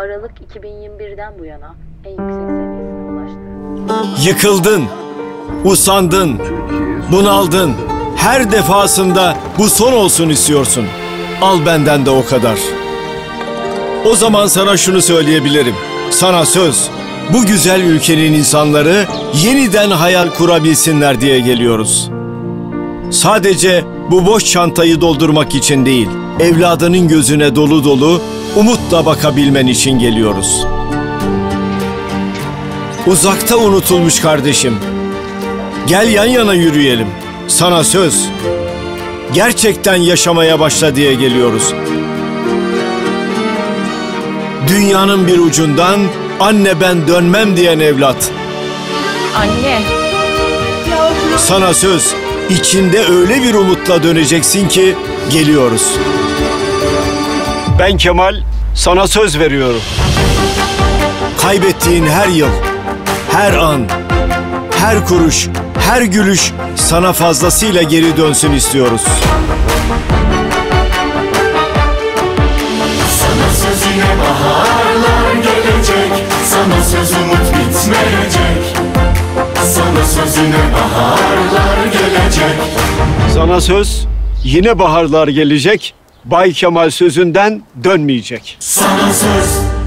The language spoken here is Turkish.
Aralık 2021'den bu yana en yüksek seviyesine ulaştı. Yıkıldın, usandın, bunaldın. Her defasında bu son olsun istiyorsun. Al benden de o kadar. O zaman sana şunu söyleyebilirim. Sana söz. Bu güzel ülkenin insanları yeniden hayal kurabilsinler diye geliyoruz. Sadece bu boş çantayı doldurmak için değil, evladının gözüne dolu dolu umutla bakabilmen için geliyoruz. Uzakta unutulmuş kardeşim. Gel yan yana yürüyelim. Sana söz. Gerçekten yaşamaya başla diye geliyoruz. Dünyanın bir ucundan anne ben dönmem diyen evlat. Anne! Sana söz. içinde öyle bir umutla döneceksin ki geliyoruz. Ben Kemal sana söz veriyorum. Kaybettiğin her yıl, her an, her kuruş, her gülüş sana fazlasıyla geri dönsün istiyoruz. Sana söz yine baharlar gelecek Sana söz umut bitmeyecek Sana söz yine baharlar gelecek Sana söz yine baharlar gelecek. Bay Kemal sözünden dönmeyecek. Sana söz